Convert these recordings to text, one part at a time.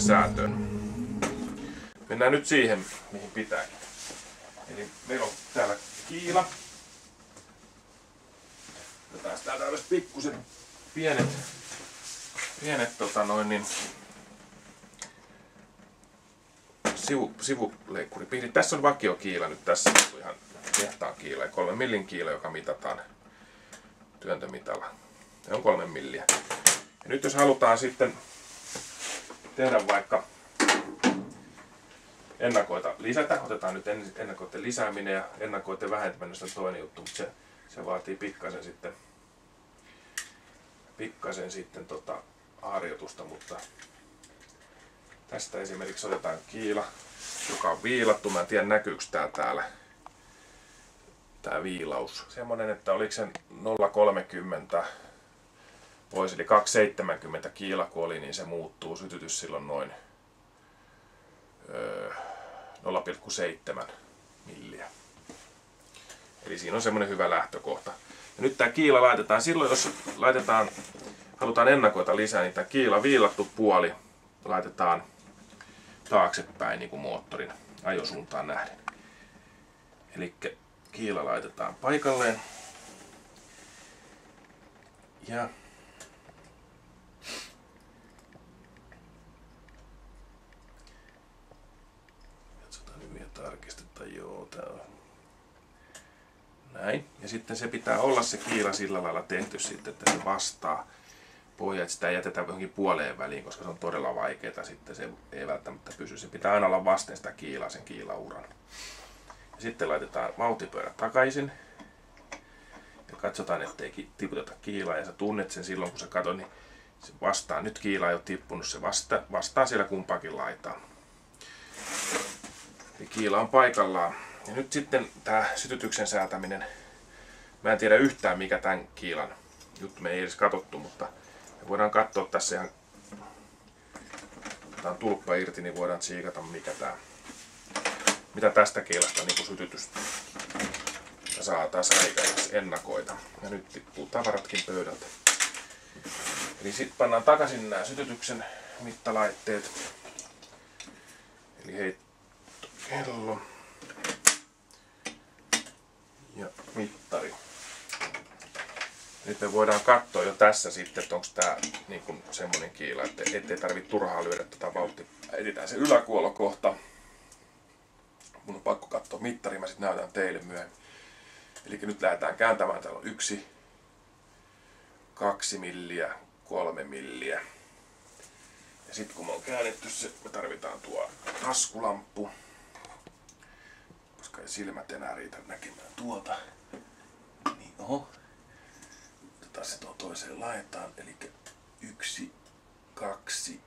sytytyksen säätöön. Mennään nyt siihen, mihin pitääkin. Eli meillä on täällä kiila. Otetaan täältä myös pikkusen pienet, pienet tota noin, niin, sivu, sivuleikkuripihdit. Tässä on vakiokiila nyt tässä ihan tehtaan kiila ja kolme millin kiila, joka mitataan työntömitalla. Se on kolme milliä. Ja nyt jos halutaan sitten tehdä vaikka ennakoita lisätä, otetaan nyt ennakoiden lisääminen ja ennakoiden vähentäminen on toinen juttu, mutta se, se vaatii pikkasen sitten, pikkasen sitten tota harjoitusta, mutta tästä esimerkiksi otetaan kiila, joka on viilattu. Mä en tiedä näkyykö tää täällä tää viilaus. Semmonen, että oliko se 0,30 pois, eli 2,70 kiila kun oli, niin se muuttuu sytytys silloin noin öö, 0,7 milliä. Eli siinä on semmoinen hyvä lähtökohta. Ja nyt tämä kiila laitetaan silloin, jos laitetaan, halutaan ennakoita lisää, niin tämä kiila viilattu puoli laitetaan taaksepäin niin kuin moottorin ajosuuntaan nähden. Eli kiila laitetaan paikalleen. Ja tarkistetaan. Joo, tää on näin. Ja sitten se pitää olla se kiila sillä lailla tehty sitten, että se vastaa pohja, että sitä ei jätetä johonkin puoleen väliin, koska se on todella vaikeaa sitten, se ei välttämättä pysy. Se pitää aina olla vasten sitä kiilaa, sen kiilauran. Ja sitten laitetaan vauhtipyörä takaisin. Ja katsotaan, ettei tiputeta kiilaa. Ja sä tunnet sen silloin, kun sä katsot, niin se vastaa. Nyt kiila ei ole tippunut, se vasta, vastaa siellä kumpaakin laitaan. Eli kiila on paikallaan. Ja nyt sitten tämä sytytyksen säätäminen. Mä en tiedä yhtään mikä tämän kiilan juttu, me ei edes katsottu, mutta me voidaan katsoa tässä ihan otetaan tulppa irti, niin voidaan tsiikata mikä tää, mitä tästä kielasta niin sytytystä saataisiin aikaiseksi ennakoida. Ja nyt tippuu tavaratkin pöydältä. Eli sitten pannaan takaisin nämä sytytyksen mittalaitteet. Eli heittokello ja mittari. Nyt me voidaan katsoa jo tässä sitten, että onko tämä niin semmoinen kiila, että ettei tarvitse turhaa lyödä tätä vauhtia. Etitään se yläkuolokohta. Mun on pakko katsoa mittari, mä sitten näytän teille myöhemmin. Eli nyt lähdetään kääntämään, täällä on yksi, kaksi milliä, kolme milliä. Ja sitten kun me on käännetty se, me tarvitaan tuo taskulamppu, koska ei silmät enää riitä näkemään tuota. Niin, oho, otetaan se tuon toiseen laitaan, eli yksi, kaksi,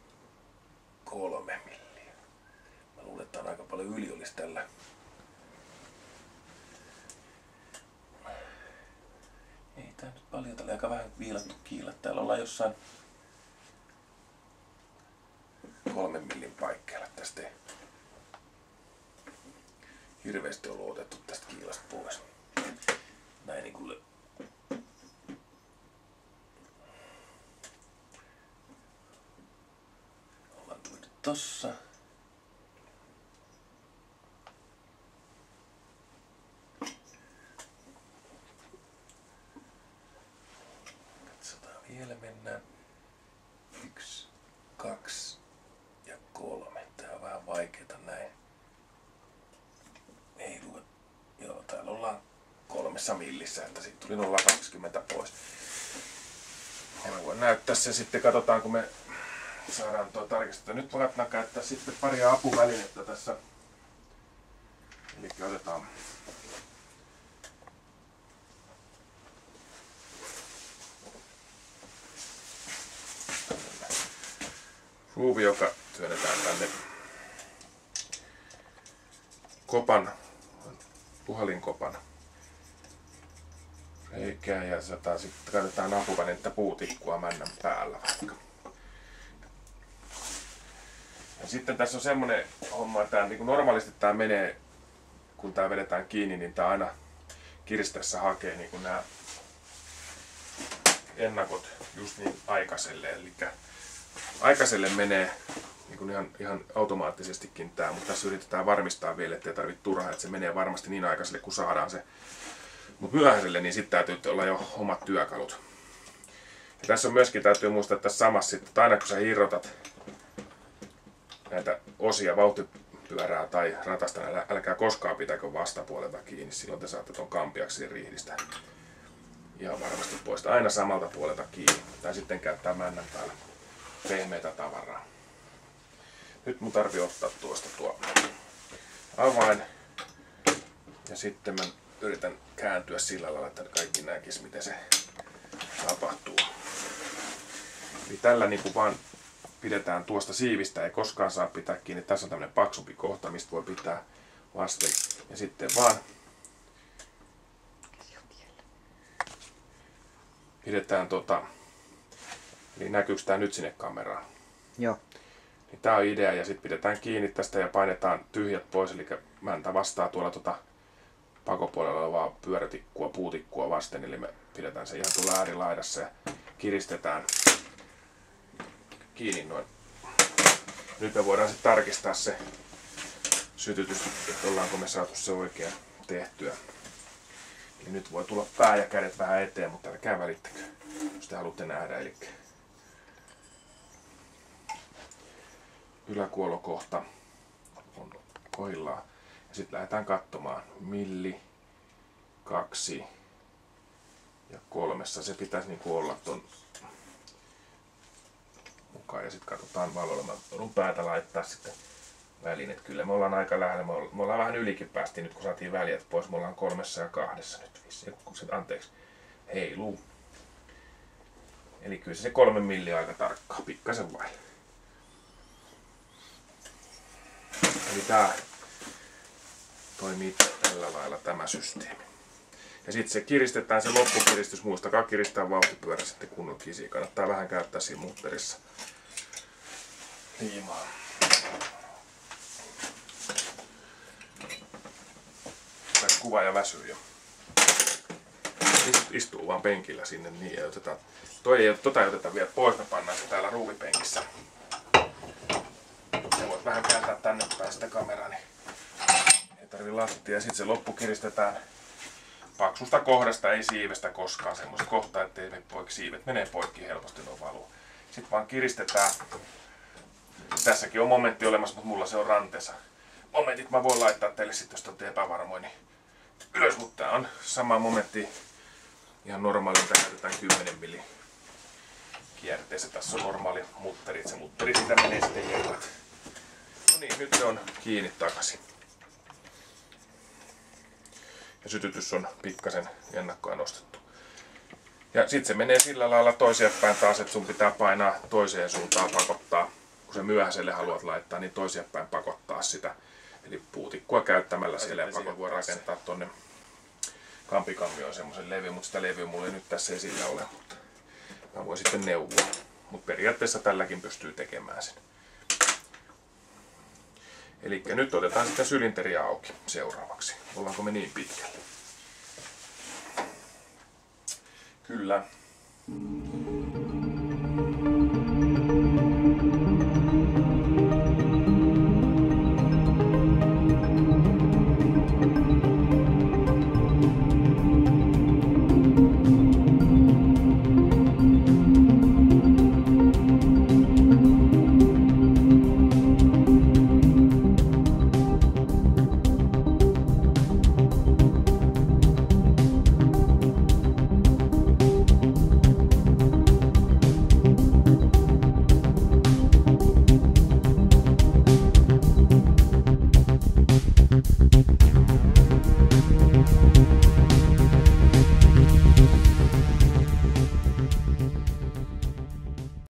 kolme milliä. Mä luulen, että on aika paljon yli olisi tällä. Ei tää nyt paljon, tällä aika vähän viilattu kiila. Täällä ollaan jossain kolmen millin paikkeilla tästä hirveästi ollut otettu tästä kiilasta pois. Näin niin kuin tossa. Katsotaan vielä mennään. Yksi, kaksi ja kolme. Tää on vähän vaikeeta näin. Ei lue. Joo, täällä ollaan kolmessa millissä, että siitä tuli 0,20 pois. Ja mä voin näyttää sen sitten, katsotaan kun me saadaan tuo tarkistettua. Nyt voidaan käyttää sitten pari apuvälinettä tässä. Eli otetaan ruuvi, joka työnnetään tänne kopan, puhelinkopan reikään ja sitten käytetään apuvälinettä puutikkua männän päällä vaikka. Ja sitten tässä on semmonen homma, että niin kuin normaalisti tämä menee, kun tämä vedetään kiinni, niin tämä aina kiristäessä hakee niin kuin nämä ennakot just niin aikaiselle. Eli aikaiselle menee niin kuin ihan, ihan automaattisestikin tämä, mutta tässä yritetään varmistaa vielä, ettei tarvitse turhaa, että se menee varmasti niin aikaiselle, kun saadaan se. Mutta myöhäiselle, niin sitten täytyy olla jo omat työkalut. Ja tässä on myöskin täytyy muistaa että tässä samassa, että aina kun sä irrotat näitä osia vauhtipyörää tai ratasta, niin älkää koskaan pitäkö vastapuolelta kiinni, silloin te saatte ton kampiaksi rihdistä. Ihan varmasti poista aina samalta puolelta kiinni, tai sitten käyttää männän päällä pehmeitä tavaraa. Nyt mun tarvii ottaa tuosta tuo avain. Ja sitten mä yritän kääntyä sillä lailla, että kaikki näkis miten se tapahtuu. Eli tällä niin kuin vaan pidetään tuosta siivistä, ei koskaan saa pitää kiinni. Tässä on tämmöinen paksumpi kohta, mistä voi pitää vasten. Ja sitten vaan pidetään tota, eli näkyykö tämä nyt sinne kameraan? Joo. Niin tämä on idea ja sitten pidetään kiinni tästä ja painetaan tyhjät pois, eli mäntä vastaa tuolla tota pakopuolella olevaa pyörätikkua, puutikkua vasten, eli me pidetään se ihan tuolla äärilaidassa ja kiristetään kiinni noin. Nyt me voidaan sitten tarkistaa se sytytys, että ollaanko me saatu se oikein tehtyä. Eli nyt voi tulla pää ja kädet vähän eteen, mutta älkää välittäkö, jos te haluatte nähdä. Eli yläkuolokohta on koillaan. Sitten lähdetään katsomaan milli, kaksi ja kolmessa. Se pitäisi niinku olla ton mukaan. Ja sitten katsotaan valolla. Mä haluan päätä laittaa sitten väliin. Et kyllä me ollaan aika lähellä. Me ollaan, vähän ylikin päästi nyt kun saatiin väliät pois. Me ollaan kolmessa ja kahdessa nyt. Anteeksi. Heiluu. Eli kyllä se kolme milliä aika tarkkaa, pikkasen vain. Eli tää toimii tällä lailla tämä systeemi. Ja sitten se kiristetään, se loppukiristys, muistakaa kiristää vauhtipyörä sitten kunnon kisi. Kannattaa vähän käyttää siinä mutterissa liimaa. kuva ja väsyy jo. Istuu vaan penkillä sinne niin ja otetaan. Toi ei, tota ei oteta vielä pois, me pannaan se täällä ruuvipenkissä. Ja voit vähän kääntää tänne päin sitä kameraa, niin tarvi lattia. Ja sitten se loppu kiristetään paksusta kohdasta, ei siivestä koskaan. Semmoista kohtaa, ettei me poikki siivet menee poikki helposti, no valuu. Sitten vaan kiristetään. Tässäkin on momentti olemassa, mutta mulla se on ranteessa. Momentit mä voin laittaa teille sitten, jos olette epävarmoin, niin ylös, mutta tää on sama momentti. Ihan normaali, mitä käytetään 10 milli kierteessä. Tässä on normaali mutteri, se mutteri sitä menee sitten jerrat. No niin, nyt se on kiinni takaisin. Ja sytytys on pikkasen ennakkoa nostettu. Ja sitten se menee sillä lailla toiseen päin taas, että sun pitää painaa toiseen suuntaan pakottaa. Kun se myöhäiselle haluat laittaa, niin toiseen päin pakottaa sitä. Eli puutikkua käyttämällä siellä ja pakottaa voi rakentaa tonne kampikammioon semmoisen levy, mutta sitä levyä mulla ei nyt tässä esillä ole. Mutta mä voin sitten neuvoa. Mutta periaatteessa tälläkin pystyy tekemään sen. Eli nyt otetaan sitten sylinteri auki seuraavaksi. Ollaanko me niin pitkällä? Kyllä.